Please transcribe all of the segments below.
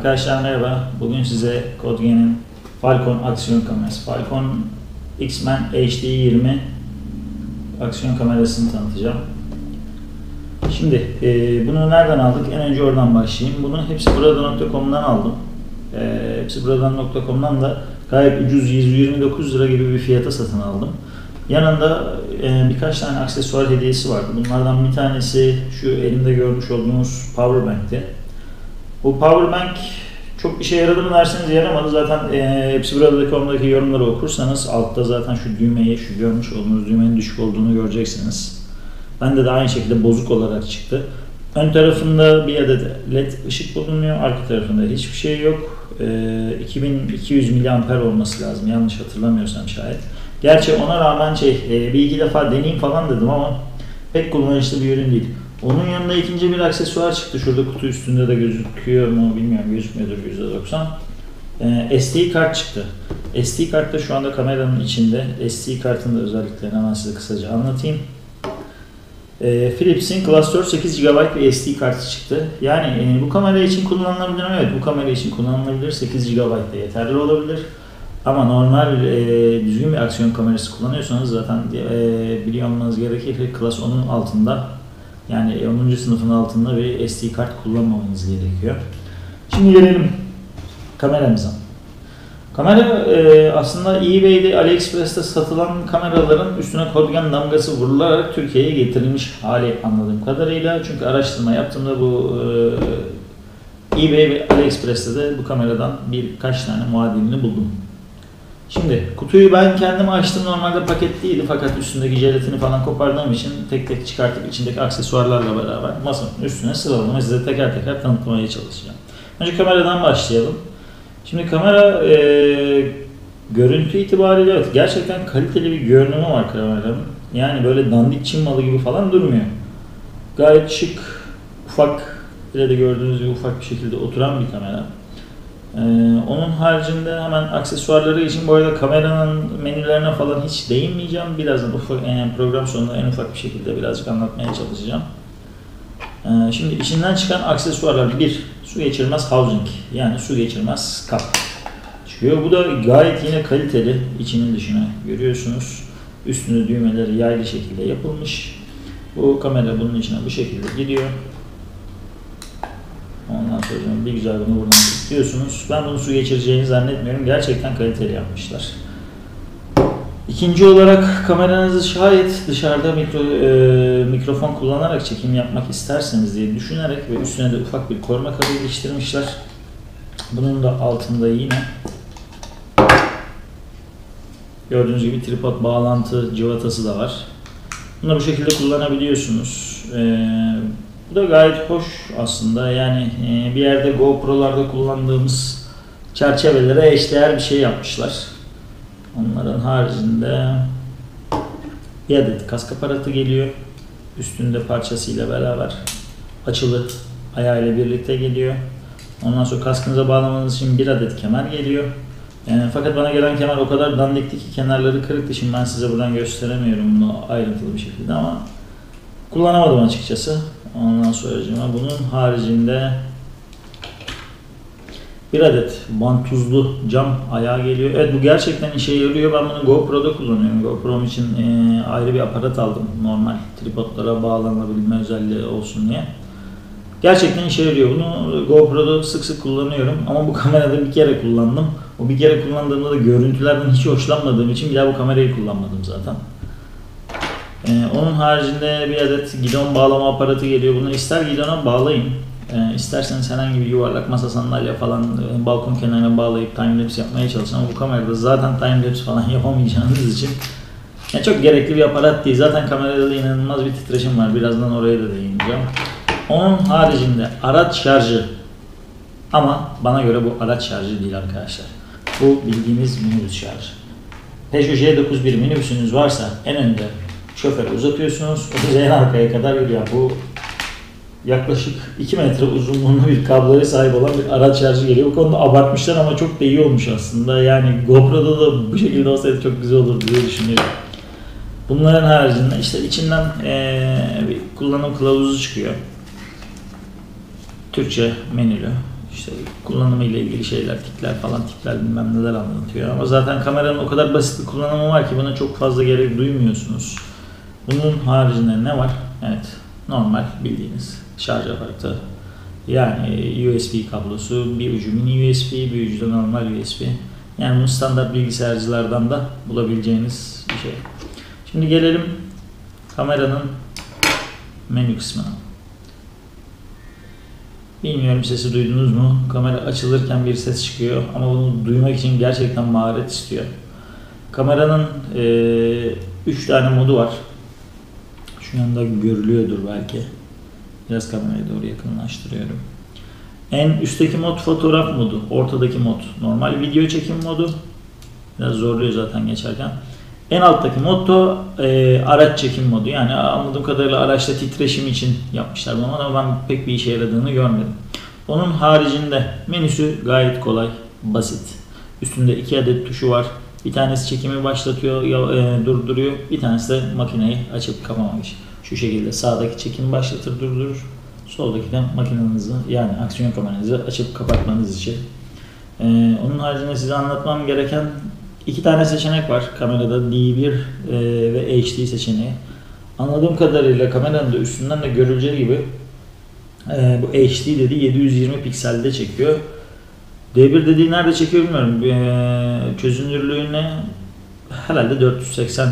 Arkadaşlar merhaba. Bugün size Kodgen'in Falcon aksiyon kamerası. Falcon X-Men HD20 aksiyon kamerasını tanıtacağım. Şimdi e, bunu nereden aldık? En önce oradan başlayayım. Bunu hepsi burada.com'dan aldım. E, hepsi buradan.com'dan da gayet ucuz 129 lira gibi bir fiyata satın aldım. Yanında e, birkaç tane aksesuar hediyesi vardı. Bunlardan bir tanesi şu elimde görmüş olduğunuz Powerbank'ti. Bu Powerbank çok işe yaradı mı derseniz yaramadı. Zaten e, hepsi burada.com'daki yorumları okursanız altta zaten şu düğmeyi, şu görmüş olduğunuz düğmenin düşük olduğunu göreceksiniz. Bende de aynı şekilde bozuk olarak çıktı. Ön tarafında bir adet led ışık bulunuyor. Arka tarafında hiçbir şey yok. E, 2200 mAh olması lazım. Yanlış hatırlamıyorsam şayet. Gerçi ona rağmen şey e, bir iki defa deneyeyim falan dedim ama pek kullanışlı bir ürün değil. Onun yanında ikinci bir aksesuar çıktı. Şurada kutu üstünde de gözüküyor mu bilmiyorum. Gözükmüyordur %90. Ee, SD kart çıktı. SD kart da şu anda kameranın içinde. SD kartın da özelliklerini hemen size kısaca anlatayım. Ee, Philips'in Class 4 8 GB bir SD kartı çıktı. Yani e, bu kamera için kullanılabilir? Evet bu kamera için kullanılabilir. 8 GB da yeterli olabilir. Ama normal e, düzgün bir aksiyon kamerası kullanıyorsanız zaten e, biliyor olmanız gerekir ki Class 10'un altında yani 10. sınıfın altında bir SD kart kullanmamanız gerekiyor. Şimdi gelelim kameramıza. Kamera e, aslında eBay'de, AliExpress'te satılan kameraların üstüne Kodgen damgası vurularak Türkiye'ye getirilmiş hali anladığım kadarıyla. Çünkü araştırma yaptığımda bu e, eBay ve AliExpress'te de bu kameradan birkaç tane muadilini buldum. Şimdi kutuyu ben kendim açtım normalde paket değildi fakat üstündeki jelatini falan kopardığım için tek tek çıkartıp içindeki aksesuarlarla beraber masanın üstüne sıralama size teker teker tanıtmaya çalışacağım. Önce kameradan başlayalım. Şimdi kamera e, görüntü itibariyle evet gerçekten kaliteli bir görünümü var kameranın. Yani böyle dandik Çin malı gibi falan durmuyor. Gayet şık, ufak, bile de gördüğünüz gibi ufak bir şekilde oturan bir kamera. Ee, onun haricinde hemen aksesuarları için bu arada kameranın menülerine falan hiç değinmeyeceğim. Birazdan ufak, yani program sonunda en ufak bir şekilde birazcık anlatmaya çalışacağım. Ee, şimdi içinden çıkan aksesuarlar bir su geçirmez housing yani su geçirmez kap çıkıyor. Bu da gayet yine kaliteli içinin dışına görüyorsunuz. Üstünde düğmeleri yaylı şekilde yapılmış. Bu kamera bunun içine bu şekilde gidiyor. Sonra bir güzel bunu buradan istiyorsunuz. Ben bunu su geçireceğini zannetmiyorum. Gerçekten kaliteli yapmışlar. İkinci olarak kameranızı şayet dışarıda mikro, e, mikrofon kullanarak çekim yapmak isterseniz diye düşünerek ve üstüne de ufak bir koruma kabı iliştirmişler. Bunun da altında yine gördüğünüz gibi tripod bağlantı civatası da var. Bunu bu şekilde kullanabiliyorsunuz. E, bu da gayet hoş aslında. Yani e, bir yerde GoPro'larda kullandığımız çerçevelere eşdeğer bir şey yapmışlar. Onların haricinde bir adet kask aparatı geliyor. Üstünde parçasıyla beraber açılı ayağıyla birlikte geliyor. Ondan sonra kaskınıza bağlamanız için bir adet kemer geliyor. Yani fakat bana gelen kemer o kadar dandikti ki kenarları kırıktı. Şimdi ben size buradan gösteremiyorum bunu ayrıntılı bir şekilde ama kullanamadım açıkçası. Ondan sonra bunun haricinde bir adet bantuzlu cam ayağı geliyor. Evet bu gerçekten işe yarıyor. Ben bunu GoPro'da kullanıyorum. GoPro'm için e, ayrı bir aparat aldım. Normal tripodlara bağlanabilme özelliği olsun diye. Gerçekten işe yarıyor. Bunu GoPro'da sık sık kullanıyorum. Ama bu kamerada bir kere kullandım. O bir kere kullandığımda da görüntülerden hiç hoşlanmadığım için bir daha bu kamerayı kullanmadım zaten. Ee, onun haricinde bir adet gidon bağlama aparatı geliyor. Bunu ister gidona bağlayın, e, isterseniz herhangi bir yuvarlak masa sandalye falan e, balkon kenarına bağlayıp timelapse yapmaya çalışın ama bu kamerada zaten timelapse falan yapamayacağınız için yani çok gerekli bir aparat değil. Zaten kamerada da inanılmaz bir titreşim var. Birazdan oraya da değineceğim. Onun haricinde araç şarjı ama bana göre bu araç şarjı değil arkadaşlar. Bu bildiğimiz minibüs şarjı. Peugeot J91 minibüsünüz varsa en önde şoföre uzatıyorsunuz. O size en arkaya kadar geliyor. Bu yaklaşık 2 metre uzunluğunda bir kabloya sahip olan bir araç şarjı geliyor. Bu konuda abartmışlar ama çok da iyi olmuş aslında. Yani GoPro'da da bu şekilde olsaydı çok güzel olurdu diye düşünüyorum. Bunların haricinde işte içinden ee, bir kullanım kılavuzu çıkıyor. Türkçe menülü. işte kullanımı ile ilgili şeyler, tikler falan, tipler bilmem neler anlatıyor. Ama zaten kameranın o kadar basit bir kullanımı var ki buna çok fazla gerek duymuyorsunuz. Bunun haricinde ne var? Evet, normal bildiğiniz şarj aparatı. Yani USB kablosu, bir ucu mini USB, bir ucu da normal USB. Yani bunu standart bilgisayarcılardan da bulabileceğiniz bir şey. Şimdi gelelim kameranın menü kısmına. Bilmiyorum sesi duydunuz mu? Kamera açılırken bir ses çıkıyor ama bunu duymak için gerçekten maharet istiyor. Kameranın 3 tane modu var. Şu anda görülüyordur belki. Biraz kamerayı doğru yakınlaştırıyorum. En üstteki mod fotoğraf modu, ortadaki mod normal video çekim modu. Biraz zorluyor zaten geçerken. En alttaki mod da e, araç çekim modu. Yani anladığım kadarıyla araçta titreşim için yapmışlar bunu ama ben pek bir işe yaradığını görmedim. Onun haricinde menüsü gayet kolay, basit. Üstünde iki adet tuşu var. Bir tanesi çekimi başlatıyor, e, durduruyor. Bir tanesi de makineyi açıp kapamak için. Şu şekilde sağdaki çekimi başlatır, durdurur. Soldaki de makinenizi yani aksiyon kameranızı açıp kapatmanız için. Ee, onun haricinde size anlatmam gereken iki tane seçenek var kamerada D1 e, ve HD seçeneği. Anladığım kadarıyla kameranın da üstünden de görüleceği gibi e, bu HD dedi 720 pikselde çekiyor. D1 dediği nerede çekiyor bilmiyorum. E, çözünürlüğüne herhalde 480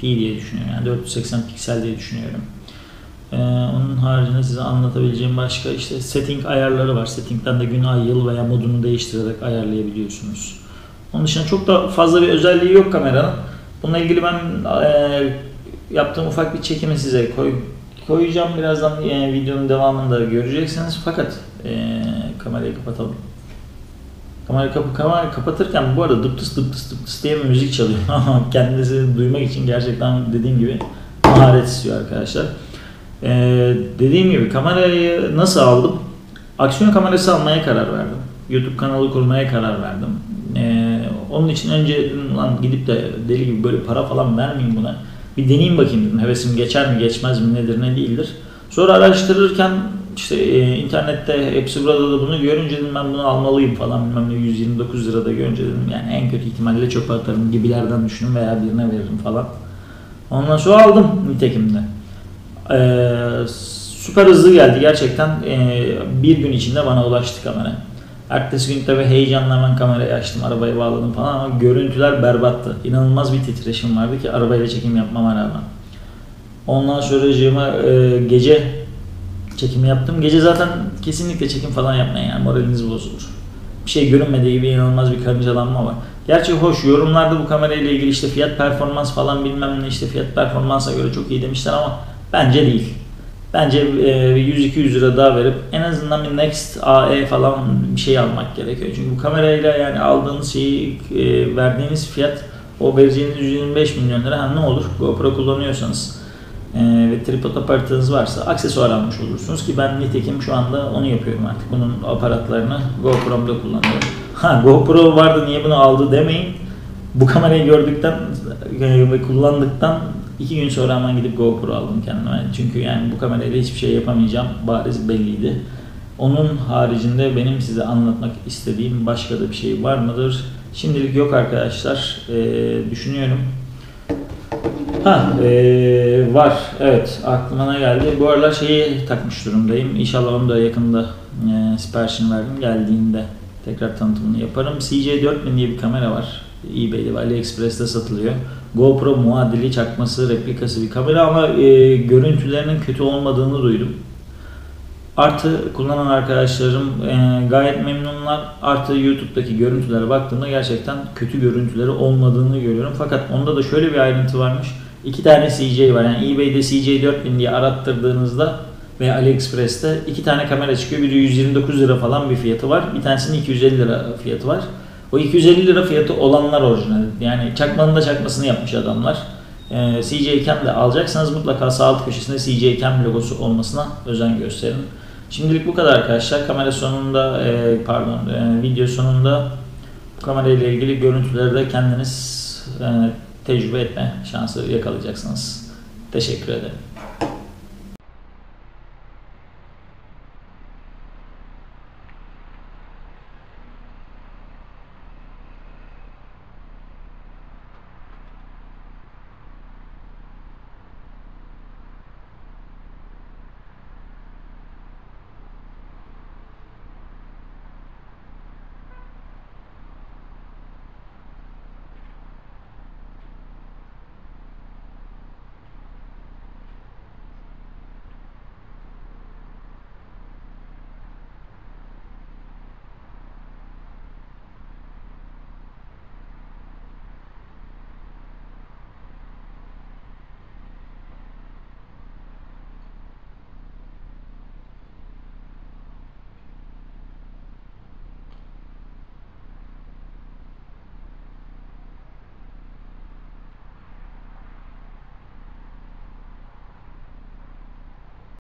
p diye düşünüyorum. Yani 480 piksel diye düşünüyorum. Ee, onun haricinde size anlatabileceğim başka işte setting ayarları var. Setting'den de gün, ay, yıl veya modunu değiştirerek ayarlayabiliyorsunuz. Onun dışında çok da fazla bir özelliği yok kameranın. Bununla ilgili ben e, yaptığım ufak bir çekimi size koy, koyacağım. Birazdan e, videonun devamında göreceksiniz. Fakat e, kamerayı kapatalım. Kamerayı kapı, kamerayı kapatırken bu arada dıptıs dıptıs dıptıs diye bir müzik çalıyor. Kendinizi duymak için gerçekten dediğim gibi maharet istiyor arkadaşlar. Ee, dediğim gibi kamerayı nasıl aldım? Aksiyon kamerası almaya karar verdim. YouTube kanalı kurmaya karar verdim. Ee, onun için önce lan gidip de deli gibi böyle para falan vermeyeyim buna. Bir deneyeyim bakayım dedim. Hevesim geçer mi geçmez mi nedir ne değildir. Sonra araştırırken işte e, internette hepsi burada da bunu görünce dedim ben bunu almalıyım falan bilmem ne 129 lirada görünce dedim yani en kötü ihtimalle çöpe atarım gibilerden düşünün veya birine veririm falan. Ondan sonra aldım nitekim de. Ee, süper hızlı geldi gerçekten. Ee, bir gün içinde bana ulaştı kamera. Ertesi gün tabi heyecanla hemen kamerayı açtım, arabayı bağladım falan ama görüntüler berbattı. İnanılmaz bir titreşim vardı ki arabayla çekim yapmama rağmen. Ondan sonra e, gece çekim yaptım. Gece zaten kesinlikle çekim falan yapmayın yani moraliniz bozulur. Bir şey görünmediği gibi inanılmaz bir karıncalanma var. Gerçi hoş yorumlarda bu kamerayla ilgili işte fiyat performans falan bilmem ne işte fiyat performansa göre çok iyi demişler ama Bence değil. Bence 100-200 e, lira daha verip en azından bir Next AE falan bir şey almak gerekiyor. Çünkü bu kamerayla yani aldığınız şeyi e, verdiğiniz fiyat o vereceğiniz 125 milyon lira ha, ne olur GoPro kullanıyorsanız ve tripod aparatınız varsa aksesuar almış olursunuz ki ben nitekim şu anda onu yapıyorum artık. Bunun aparatlarını GoPro'mda kullanıyorum. Ha GoPro vardı niye bunu aldı demeyin. Bu kamerayı gördükten ve kullandıktan İki gün sonra hemen gidip GoPro aldım kendime. Çünkü yani bu kamerayla hiçbir şey yapamayacağım bariz belliydi. Onun haricinde benim size anlatmak istediğim başka da bir şey var mıdır? Şimdilik yok arkadaşlar. Ee, düşünüyorum. Ha ee, var. Evet aklıma geldi? Bu aralar şeyi takmış durumdayım. İnşallah onu da yakında e, siparişini verdim. Geldiğinde tekrar tanıtımını yaparım. CJ4000 diye bir kamera var. eBay'de ve AliExpress'te satılıyor. GoPro muadili çakması, replikası bir kamera ama e, görüntülerinin kötü olmadığını duydum. Artı kullanan arkadaşlarım e, gayet memnunlar. Artı YouTube'daki görüntülere baktığımda gerçekten kötü görüntüleri olmadığını görüyorum. Fakat onda da şöyle bir ayrıntı varmış. İki tane CJ var. Yani eBay'de CJ4000 diye arattırdığınızda veya AliExpress'te iki tane kamera çıkıyor. Biri 129 lira falan bir fiyatı var. Bir tanesinin 250 lira fiyatı var. O 250 lira fiyatı olanlar orijinal. Yani çakmanın da çakmasını yapmış adamlar. Ee, CJ Cam de alacaksanız mutlaka sağ alt köşesinde CJ Cam logosu olmasına özen gösterin. Şimdilik bu kadar arkadaşlar. Kamera sonunda, e, pardon, e, video sonunda bu kamerayla ilgili görüntüleri de kendiniz e, tecrübe etme şansı yakalayacaksınız. Teşekkür ederim.